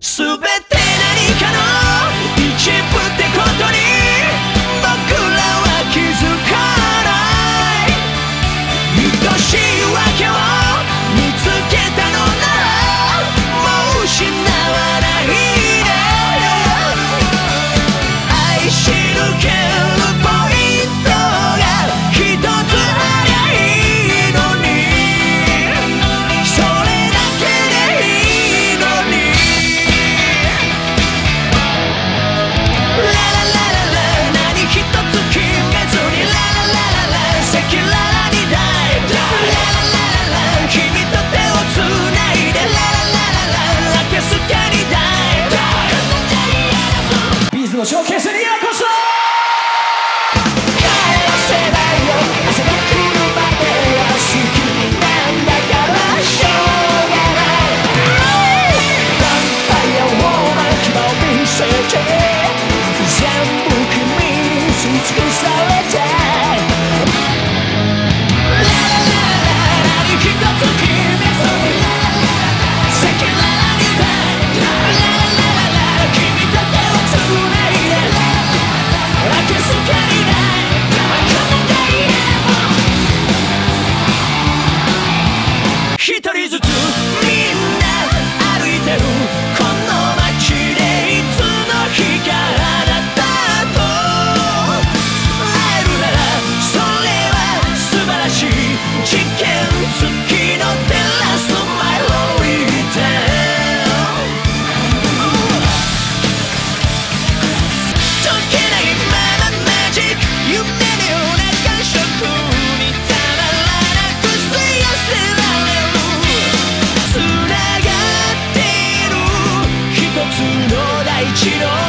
全て何かの一部ってことに僕らは気づかない。愛しいを Showcase it here! cheat on